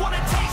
what it takes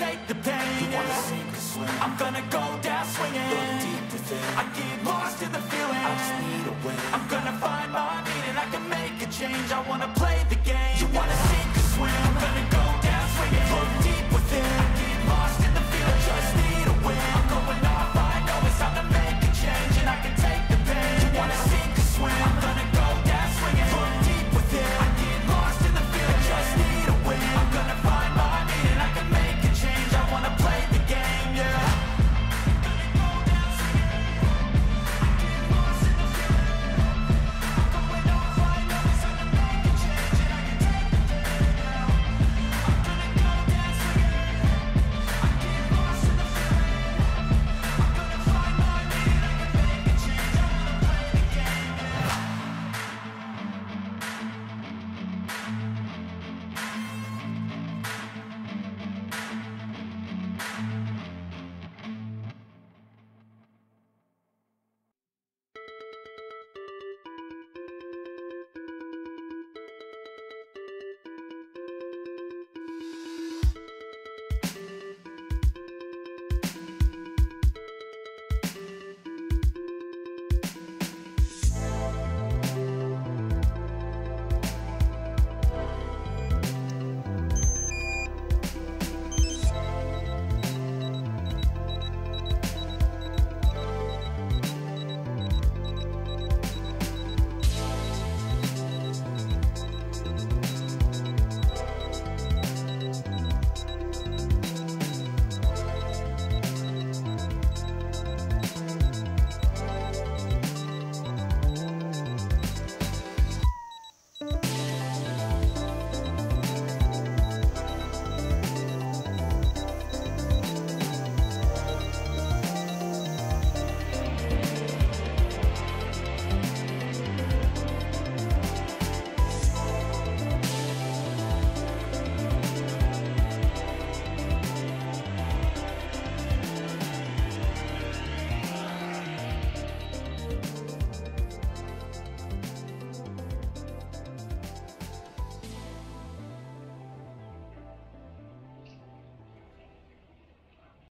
take the pain You wanna yeah. sink or swim? I'm gonna go down swinging. Look deep within. I get lost in the feeling I just need a win. I'm gonna find my meaning. I can make a change. I wanna play the